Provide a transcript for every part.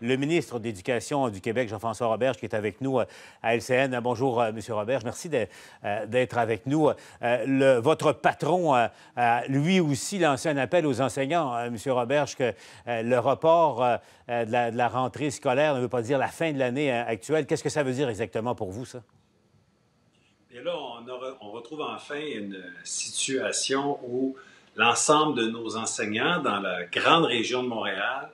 le ministre d'Éducation du Québec, Jean-François Roberge, qui est avec nous à LCN. Bonjour, M. Roberge. Merci d'être avec nous. votre patron, lui aussi, lancé un appel aux enseignants, M. Roberge, que le report de la, de la rentrée scolaire ne veut pas dire la fin de l'année actuelle. Qu'est-ce que ça veut dire exactement pour vous, ça? Et là, on, retrouve enfin une situation où l'ensemble de nos enseignants dans la grande région de Montréal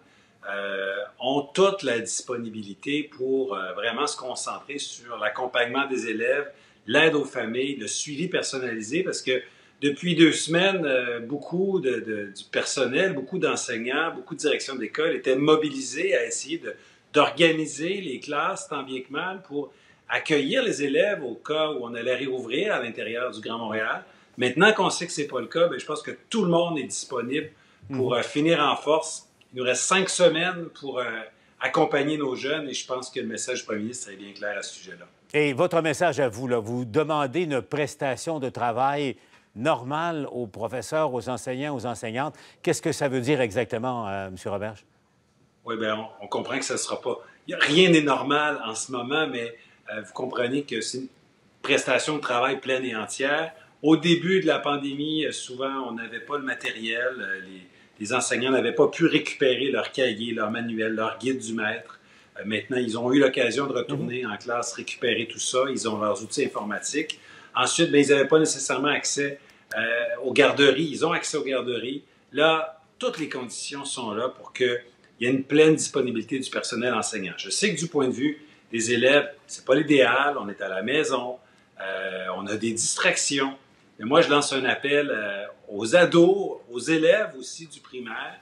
euh, ont toute la disponibilité pour euh, vraiment se concentrer sur l'accompagnement des élèves, l'aide aux familles, le suivi personnalisé, parce que depuis deux semaines, euh, beaucoup de, du personnel, beaucoup d'enseignants, beaucoup de directions d'école étaient mobilisés à essayer d'organiser les classes tant bien que mal pour accueillir les élèves au cas où on allait réouvrir à l'intérieur du Grand Montréal. Maintenant qu'on sait que c'est pas le cas, bien, je pense que tout le monde est disponible pour mhm. euh, finir en force. Il nous reste cinq semaines pour euh, accompagner nos jeunes et je pense que le message du Premier ministre est bien clair à ce sujet-là. Et votre message à vous, là, vous demandez une prestation de travail normale aux professeurs, aux enseignants, aux enseignantes. Qu'est-ce que ça veut dire exactement, euh, M. Roberge? Oui, bien, on, comprend que ça ne sera pas. Rien n'est normal en ce moment, mais euh, vous comprenez que c'est une prestation de travail pleine et entière. Au début de la pandémie, euh, souvent, on n'avait pas le matériel. Les, enseignants n'avaient pas pu récupérer leur cahier, leur manuel, leur guide du maître. maintenant, ils ont eu l'occasion de retourner mhm. en classe, récupérer tout ça. Ils ont leurs outils informatiques. Ensuite, bien, ils n'avaient pas nécessairement accès aux garderies. Ils ont accès aux garderies. Là, toutes les conditions sont là pour qu'il y ait une pleine disponibilité du personnel enseignant. Je sais que du point de vue des élèves, c'est pas l'idéal, on est à la maison, euh, on a des distractions. Mais moi, je lance un appel euh, aux ados, aux élèves aussi du primaire.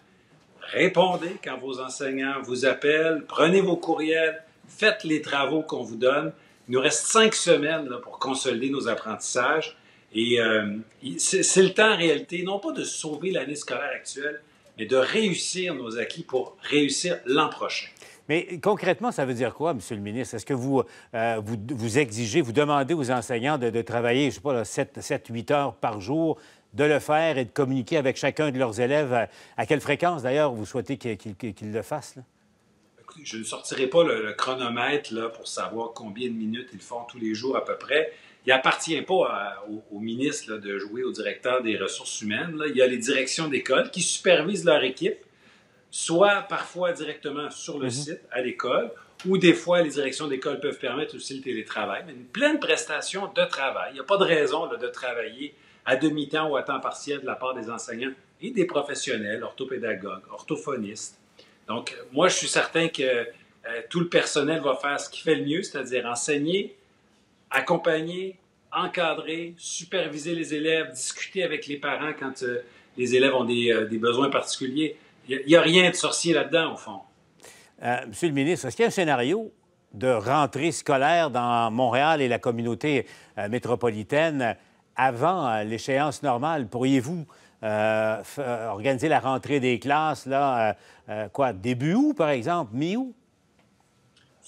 Répondez quand vos enseignants vous appellent, prenez vos courriels, faites les travaux qu'on vous donne. Il nous reste cinq semaines pour consolider nos apprentissages. Et euh, c'est le temps en réalité, non pas de sauver l'année scolaire actuelle, mais de réussir nos acquis pour réussir l'an prochain. Mais concrètement, ça veut dire quoi, Monsieur le ministre? Est-ce que vous, euh, vous, exigez, vous demandez aux enseignants de, travailler, je ne sais pas, 7-8 heures par jour, de le faire et de communiquer avec chacun de leurs élèves? À, quelle fréquence, d'ailleurs, vous souhaitez qu'ils le fassent? Je ne sortirai pas le, chronomètre là, pour savoir combien de minutes ils font tous les jours à peu près. Il n'appartient pas au, ministre de jouer au directeur des ressources humaines. Il y a les directions d'école qui supervisent leur équipe soit parfois directement sur le mhm. site, à l'école, ou des fois, les directions d'école peuvent permettre aussi le télétravail, mais une pleine prestation de travail. Il n'y a pas de raison de travailler à demi-temps ou à temps partiel de la part des enseignants et des professionnels, orthopédagogues, orthophonistes. Donc, moi, je suis certain que euh, tout le personnel va faire ce qui fait le mieux, c'est-à-dire enseigner, accompagner, encadrer, superviser les élèves, discuter avec les parents quand euh, les élèves ont des, euh, des besoins particuliers. Il n'y a, rien de sorcier là-dedans, au fond. Euh, Monsieur le ministre, est-ce qu'il y a un scénario de rentrée scolaire dans Montréal et la communauté euh, métropolitaine avant euh, l'échéance normale? Pourriez-vous organiser la rentrée des classes, là, quoi, début août, par exemple, mi-août?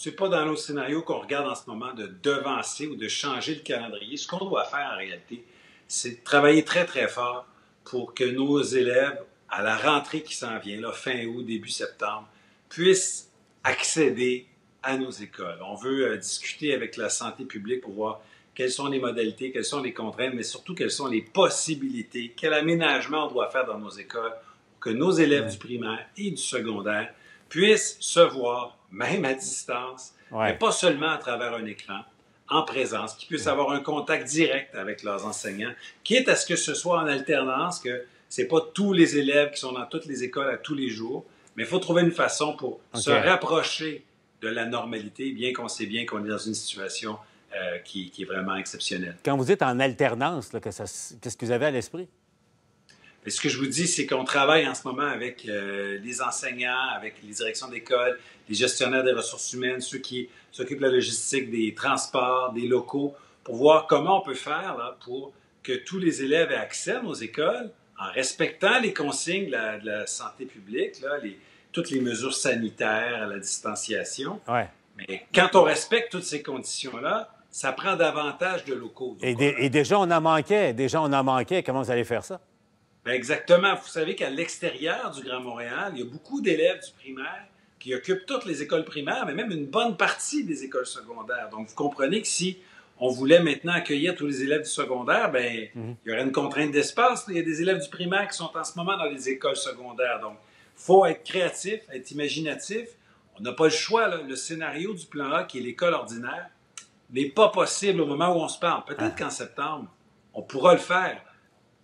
n'est pas dans nos scénarios qu'on regarde en ce moment de devancer ou de changer le calendrier. Ce qu'on doit faire en réalité, c'est travailler très, très fort pour que nos élèves à la rentrée qui s'en vient, là, fin août, début septembre, puissent accéder à nos écoles. On veut euh, discuter avec la santé publique pour voir quelles sont les modalités, quelles sont les contraintes, mais surtout quelles sont les possibilités, quel aménagement on doit faire dans nos écoles pour que nos élèves du primaire et du secondaire puissent se voir, même à distance, mais pas seulement à travers un écran, en présence, qu'ils puissent avoir un contact direct avec leurs enseignants, quitte à ce que ce soit en alternance, que c'est pas tous les élèves qui sont dans toutes les écoles à tous les jours, mais il faut trouver une façon pour se rapprocher de la normalité, bien qu'on sait bien qu'on est dans une situation euh, qui, est vraiment exceptionnelle. Quand vous êtes en alternance, qu'est-ce que vous avez à l'esprit? ce que je vous dis, c'est qu'on travaille en ce moment avec euh, les enseignants, avec les directions d'école, les gestionnaires des ressources humaines, ceux qui s'occupent de la logistique, des transports, des locaux, pour voir comment on peut faire pour que tous les élèves aient accès à nos écoles, en respectant les consignes de la, santé publique, toutes les mesures sanitaires, la distanciation. Mais quand on respecte toutes ces conditions-là, ça prend davantage de locaux. Et, déjà, on en manquait. Déjà, on en manquait. Comment vous allez faire ça? Ben, exactement. Vous savez qu'à l'extérieur du Grand Montréal, il y a beaucoup d'élèves du primaire qui qui occupe toutes les écoles primaires, mais même une bonne partie des écoles secondaires. Donc, vous comprenez que si on voulait maintenant accueillir tous les élèves du secondaire, ben, mhm. il y aurait une contrainte d'espace. Il y a des élèves du primaire qui sont en ce moment dans les écoles secondaires. Donc, il faut être créatif, être imaginatif. On n'a pas le choix. Le scénario du plan A, qui est l'école ordinaire, n'est pas possible au moment où on se parle. Peut-être ah. qu'en septembre, on pourra le faire.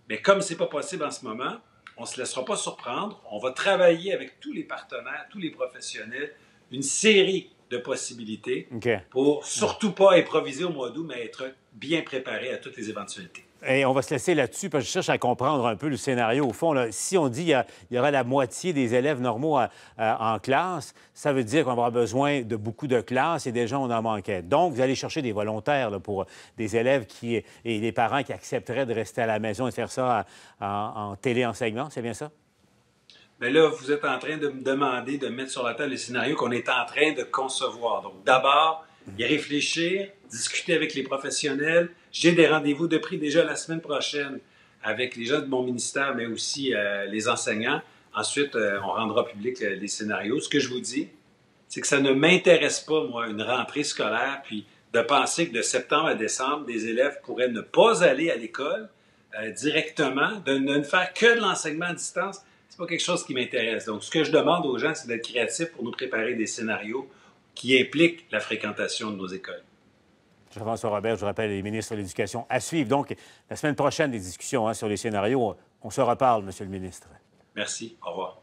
Mais comme ce n'est pas possible en ce moment, on ne se laissera pas surprendre. On va travailler avec tous les partenaires, tous les professionnels, une série de possibilités pour surtout pas improviser au mois d'août, mais être bien préparé à toutes les éventualités. Et on va se laisser là-dessus, parce que je cherche à comprendre un peu le scénario. Au fond, si on dit qu'il y, aura la moitié des élèves normaux en classe, ça veut dire qu'on va avoir besoin de beaucoup de classes et déjà, on en manquait. Donc, vous allez chercher des volontaires pour des élèves qui, et des parents qui accepteraient de rester à la maison et de faire ça en, en téléenseignement, c'est bien ça? Mais là, vous êtes en train de me demander de mettre sur la table les scénarios qu'on est en train de concevoir. Donc, d'abord, y réfléchir, discuter avec les professionnels. J'ai des rendez-vous de prix déjà la semaine prochaine avec les gens de mon ministère, mais aussi euh, les enseignants. Ensuite, euh, on rendra public euh, les scénarios. Ce que je vous dis, c'est que ça ne m'intéresse pas, moi, une rentrée scolaire, puis de penser que de septembre à décembre, des élèves pourraient ne pas aller à l'école directement, de ne faire que de l'enseignement à distance c'est pas quelque chose qui m'intéresse. Donc, ce que je demande aux gens, c'est d'être créatifs pour nous préparer des scénarios qui impliquent la fréquentation de nos écoles. Jean-François Robert, je rappelle, les ministres de l'Éducation à suivre. Donc, la semaine prochaine, des discussions hein, sur les scénarios. On se reparle, Monsieur le ministre. Merci. Au revoir.